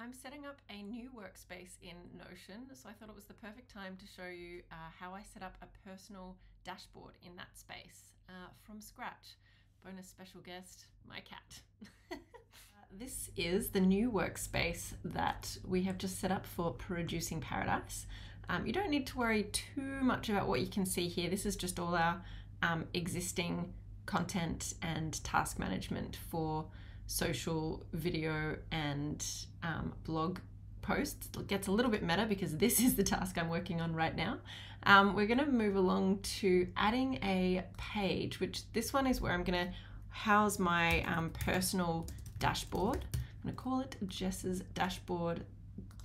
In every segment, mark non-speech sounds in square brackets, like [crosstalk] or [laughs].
I'm setting up a new workspace in Notion, so I thought it was the perfect time to show you uh, how I set up a personal dashboard in that space uh, from scratch. Bonus special guest, my cat. [laughs] uh, this is the new workspace that we have just set up for Producing Paradise. Um, you don't need to worry too much about what you can see here. This is just all our um, existing content and task management for social video and um, blog posts. It gets a little bit meta because this is the task I'm working on right now. Um, we're going to move along to adding a page, which this one is where I'm going to house my um, personal dashboard. I'm going to call it Jess's dashboard.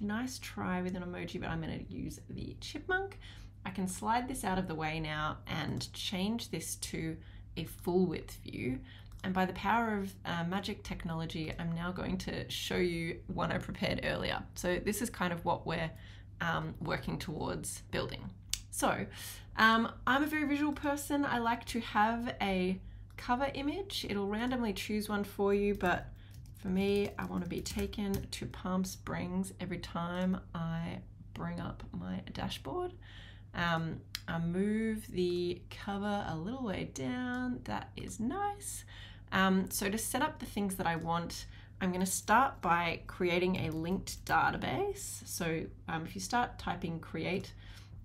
Nice try with an emoji, but I'm going to use the chipmunk. I can slide this out of the way now and change this to a full width view. And by the power of uh, magic technology, I'm now going to show you one I prepared earlier. So this is kind of what we're um, working towards building. So um, I'm a very visual person. I like to have a cover image. It'll randomly choose one for you, but for me, I want to be taken to Palm Springs every time I bring up my dashboard. Um, I move the cover a little way down. That is nice. Um, so to set up the things that I want, I'm going to start by creating a linked database. So um, if you start typing create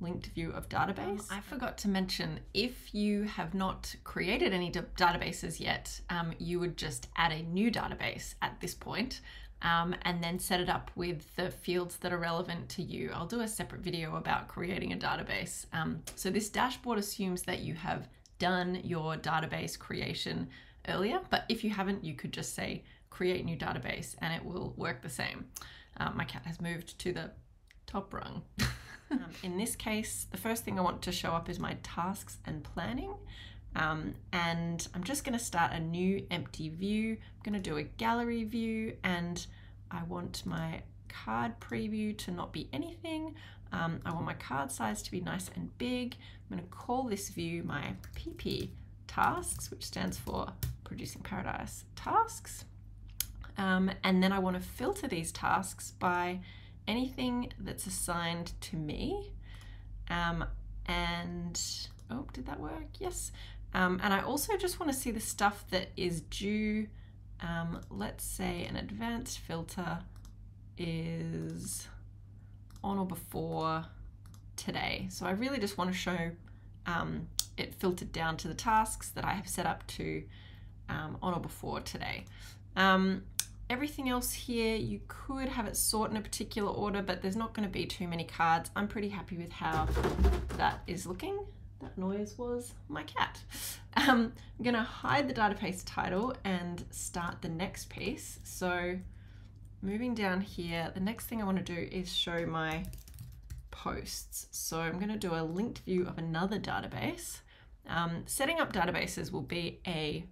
linked view of database. Um, I forgot to mention if you have not created any databases yet, um, you would just add a new database at this point. Um, and then set it up with the fields that are relevant to you. I'll do a separate video about creating a database. Um, so this dashboard assumes that you have done your database creation earlier, but if you haven't, you could just say create new database and it will work the same. Um, my cat has moved to the top rung. [laughs] um, in this case, the first thing I want to show up is my tasks and planning. Um, and I'm just going to start a new empty view. I'm going to do a gallery view and I want my card preview to not be anything. Um, I want my card size to be nice and big. I'm going to call this view my PP tasks, which stands for Producing Paradise tasks. Um, and then I want to filter these tasks by anything that's assigned to me. Um, and, oh, did that work? Yes. Um, and I also just want to see the stuff that is due. Um, let's say an advanced filter is on or before today. So I really just want to show um, it filtered down to the tasks that I have set up to um, on or before today. Um, everything else here, you could have it sort in a particular order, but there's not going to be too many cards. I'm pretty happy with how that is looking. That noise was my cat. Um, I'm going to hide the database title and start the next piece. So moving down here, the next thing I want to do is show my posts. So I'm going to do a linked view of another database. Um, setting up databases will be a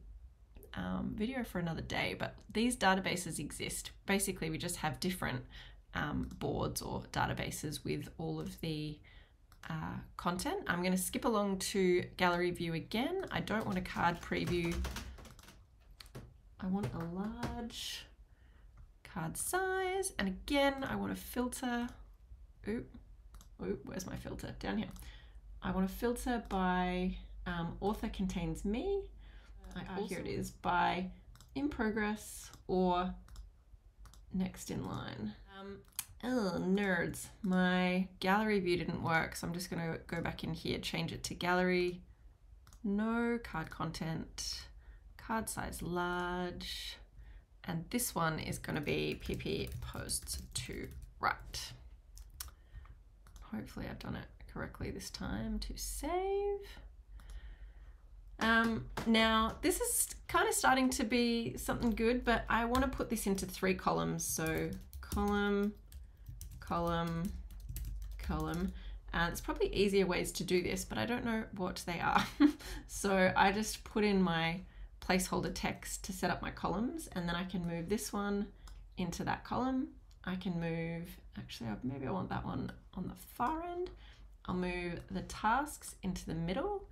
um, video for another day, but these databases exist. Basically, we just have different um, boards or databases with all of the uh, content. I'm going to skip along to gallery view again. I don't want a card preview. I want a large card size. And again, I want to filter. Oop, oop, where's my filter? Down here. I want to filter by um, author contains me. Uh, here it is by in progress or next in line. Um, oh, nerds. My gallery view didn't work, so I'm just going to go back in here, change it to gallery. No card content, card size large. And this one is going to be PP posts to write. Hopefully I've done it correctly this time to save. Um, now, this is kind of starting to be something good, but I want to put this into three columns. So column, column, column. Uh, it's probably easier ways to do this, but I don't know what they are. [laughs] so I just put in my placeholder text to set up my columns, and then I can move this one into that column. I can move, actually, maybe I want that one on the far end. I'll move the tasks into the middle.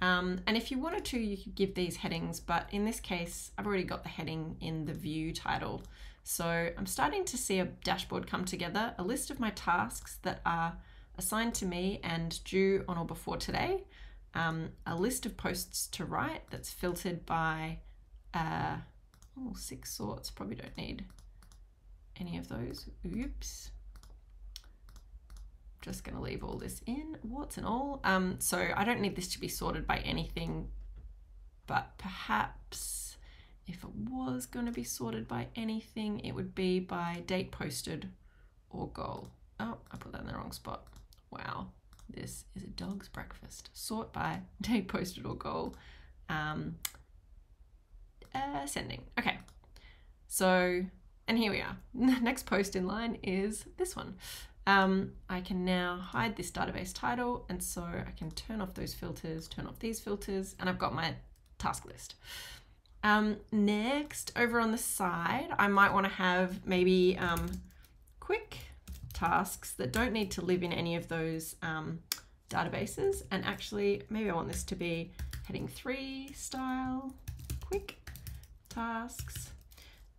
Um, and if you wanted to, you could give these headings, but in this case, I've already got the heading in the view title. So I'm starting to see a dashboard come together, a list of my tasks that are assigned to me and due on or before today, um, a list of posts to write that's filtered by uh, oh, six sorts, probably don't need any of those. Oops. Just going to leave all this in, warts and all. Um, so I don't need this to be sorted by anything, but perhaps if it was going to be sorted by anything, it would be by date posted or goal. Oh, I put that in the wrong spot. Wow, this is a dog's breakfast. Sort by [laughs] date posted or goal. Um, uh, sending. Okay, so, and here we are. [laughs] Next post in line is this one. Um, I can now hide this database title, and so I can turn off those filters, turn off these filters, and I've got my task list. Um, next, over on the side, I might want to have maybe um, quick tasks that don't need to live in any of those um, databases. And actually, maybe I want this to be heading three style, quick tasks.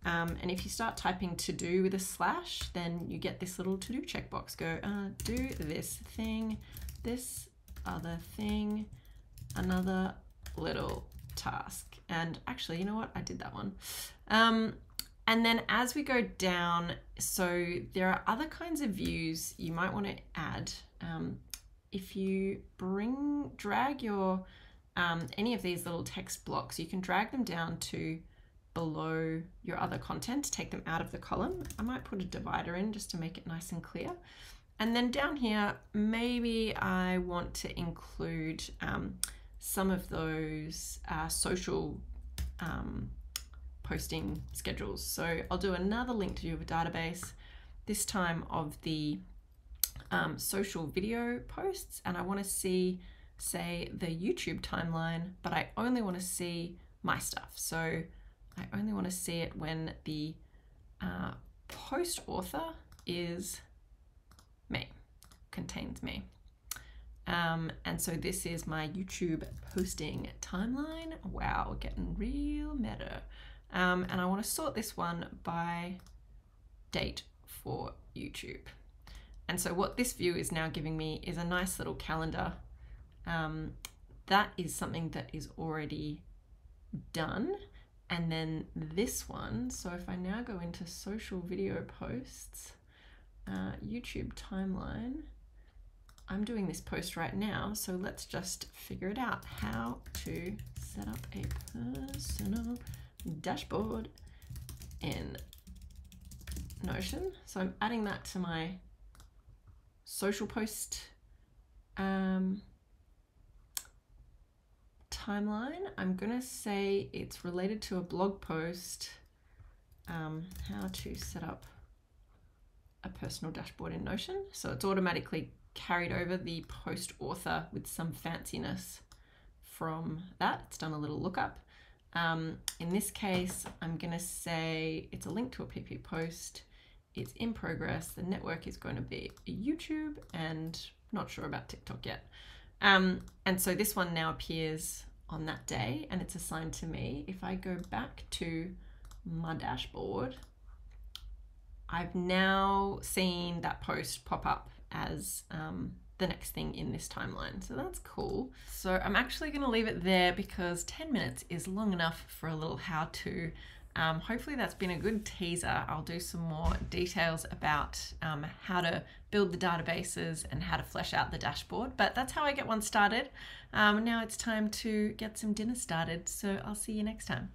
Um, and if you start typing to do with a slash, then you get this little to do checkbox. Go, uh, do this thing, this other thing, another little task. And actually, you know what? I did that one. Um, and then as we go down, so there are other kinds of views you might want to add. Um, if you bring, drag your, um, any of these little text blocks, you can drag them down to below your other content, take them out of the column. I might put a divider in just to make it nice and clear. And then down here, maybe I want to include um, some of those uh, social um, posting schedules. So I'll do another link to your database, this time of the um, social video posts. And I want to see, say, the YouTube timeline, but I only want to see my stuff. So I only want to see it when the uh, post author is me, contains me. Um, and so this is my YouTube posting timeline. Wow, getting real meta. Um, and I want to sort this one by date for YouTube. And so what this view is now giving me is a nice little calendar. Um, that is something that is already done. And then this one, so if I now go into social video posts, uh, YouTube timeline, I'm doing this post right now, so let's just figure it out. How to set up a personal dashboard in Notion. So I'm adding that to my social post um, timeline. I'm going to say it's related to a blog post, um, how to set up a personal dashboard in Notion. So it's automatically carried over the post author with some fanciness from that. It's done a little lookup. Um, in this case, I'm going to say it's a link to a PP post. It's in progress. The network is going to be YouTube and not sure about TikTok yet. Um, and so this one now appears on that day and it's assigned to me. If I go back to my dashboard, I've now seen that post pop up as um, the next thing in this timeline. So that's cool. So I'm actually going to leave it there because 10 minutes is long enough for a little how to. Um, hopefully that's been a good teaser. I'll do some more details about um, how to build the databases and how to flesh out the dashboard, but that's how I get one started. Um, now it's time to get some dinner started, so I'll see you next time.